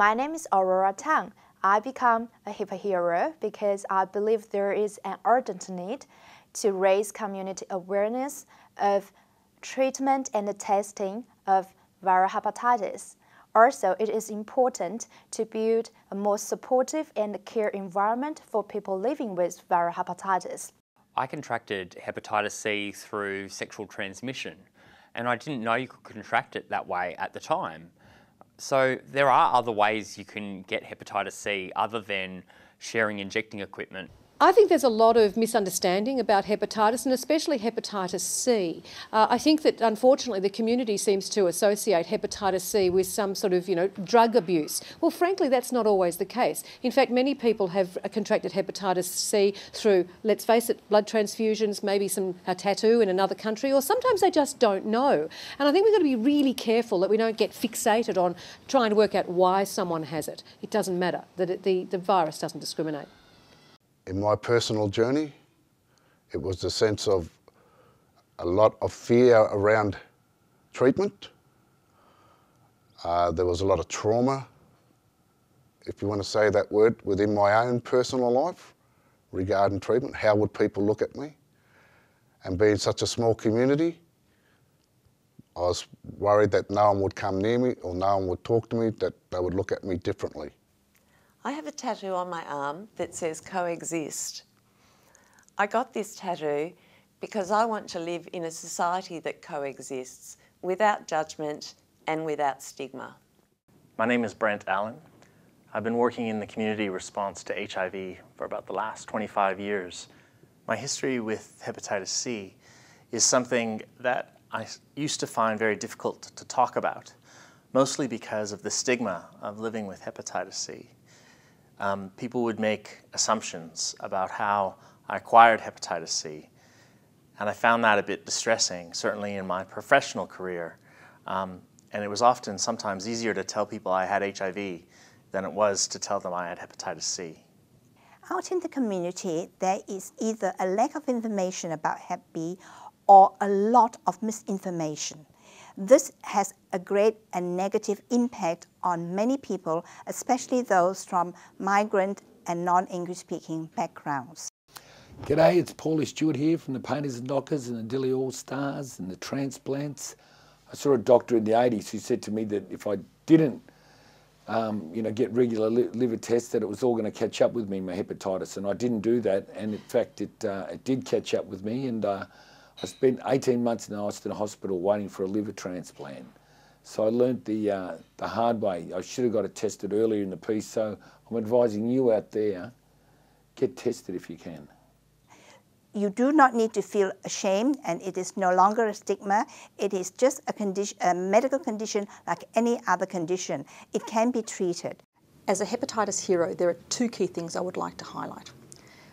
My name is Aurora Tang. I become a Hep hero because I believe there is an urgent need to raise community awareness of treatment and testing of viral hepatitis. Also, it is important to build a more supportive and care environment for people living with viral hepatitis. I contracted hepatitis C through sexual transmission, and I didn't know you could contract it that way at the time. So there are other ways you can get hepatitis C other than sharing injecting equipment. I think there's a lot of misunderstanding about hepatitis and especially hepatitis C. Uh, I think that unfortunately the community seems to associate hepatitis C with some sort of, you know, drug abuse. Well, frankly, that's not always the case. In fact, many people have contracted hepatitis C through, let's face it, blood transfusions, maybe some a tattoo in another country, or sometimes they just don't know. And I think we've got to be really careful that we don't get fixated on trying to work out why someone has it. It doesn't matter. That it, the, the virus doesn't discriminate in my personal journey, it was the sense of a lot of fear around treatment. Uh, there was a lot of trauma, if you want to say that word, within my own personal life regarding treatment. How would people look at me? And being such a small community, I was worried that no one would come near me or no one would talk to me, that they would look at me differently. I have a tattoo on my arm that says coexist. I got this tattoo because I want to live in a society that coexists without judgment and without stigma. My name is Brent Allan. I've been working in the community response to HIV for about the last 25 years. My history with hepatitis C is something that I used to find very difficult to talk about, mostly because of the stigma of living with hepatitis C um, people would make assumptions about how I acquired hepatitis C. And I found that a bit distressing, certainly in my professional career. Um, and it was often sometimes easier to tell people I had HIV than it was to tell them I had hepatitis C. Out in the community, there is either a lack of information about Hep B or a lot of misinformation. This has a great and negative impact on many people, especially those from migrant and non-English speaking backgrounds. G'day, it's Paulie Stewart here from the Painters and Dockers and the Dili All Stars and the Transplants. I saw a doctor in the 80s who said to me that if I didn't um, you know, get regular li liver tests, that it was all going to catch up with me, my hepatitis, and I didn't do that, and in fact, it uh, it did catch up with me, and uh, I spent 18 months in the Austin Hospital waiting for a liver transplant. So I learnt the, uh, the hard way. I should have got it tested earlier in the piece. So I'm advising you out there, get tested if you can. You do not need to feel ashamed and it is no longer a stigma. It is just a, condition, a medical condition like any other condition. It can be treated. As a hepatitis hero, there are two key things I would like to highlight.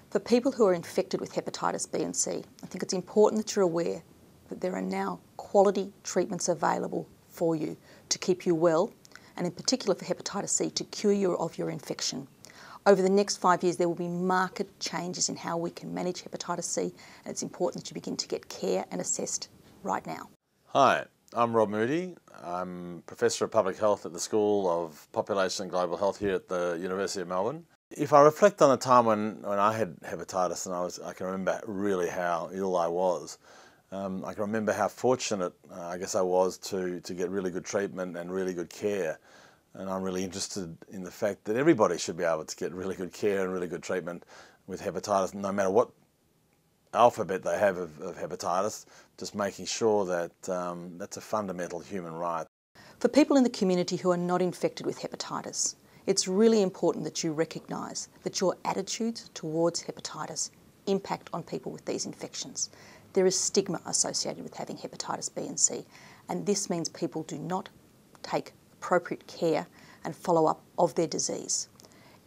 For people who are infected with hepatitis B and C, I think it's important that you're aware that there are now quality treatments available for you to keep you well, and in particular for hepatitis C, to cure you of your infection. Over the next five years, there will be marked changes in how we can manage hepatitis C, and it's important that you begin to get care and assessed right now. Hi, I'm Rob Moodie. I'm Professor of Public Health at the School of Population and Global Health here at the University of Melbourne. If I reflect on the time when, when I had hepatitis and I was, I can remember really how ill I was. Um, I can remember how fortunate uh, I guess I was to, to get really good treatment and really good care. And I'm really interested in the fact that everybody should be able to get really good care and really good treatment with hepatitis, no matter what alphabet they have of, of hepatitis, just making sure that um, that's a fundamental human right. For people in the community who are not infected with hepatitis, it's really important that you recognise that your attitudes towards hepatitis impact on people with these infections there is stigma associated with having hepatitis B and C, and this means people do not take appropriate care and follow up of their disease.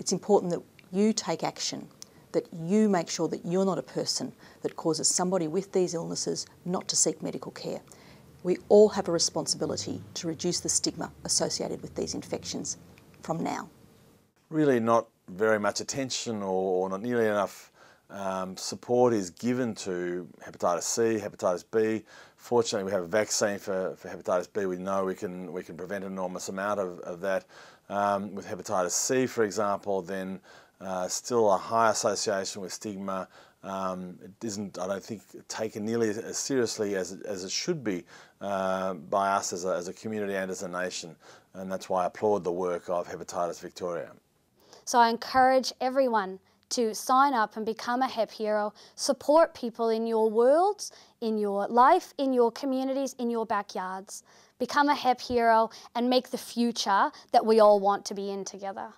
It's important that you take action, that you make sure that you're not a person that causes somebody with these illnesses not to seek medical care. We all have a responsibility to reduce the stigma associated with these infections from now. Really not very much attention or, not nearly enough um, support is given to hepatitis C, hepatitis B Fortunately, we have a vaccine for, for hepatitis B. We know we can we can prevent an enormous amount of, of that. Um, with hepatitis C, for example, then uh, still a high association with stigma. Um, it isn't, I don't think, taken nearly as seriously as it, as it should be uh, by us as a, as a community and as a nation. And that's why I applaud the work of Hepatitis Victoria. So I encourage everyone to sign up and become a HEP hero, support people in your worlds, in your life, in your communities, in your backyards. Become a HEP hero and make the future that we all want to be in together.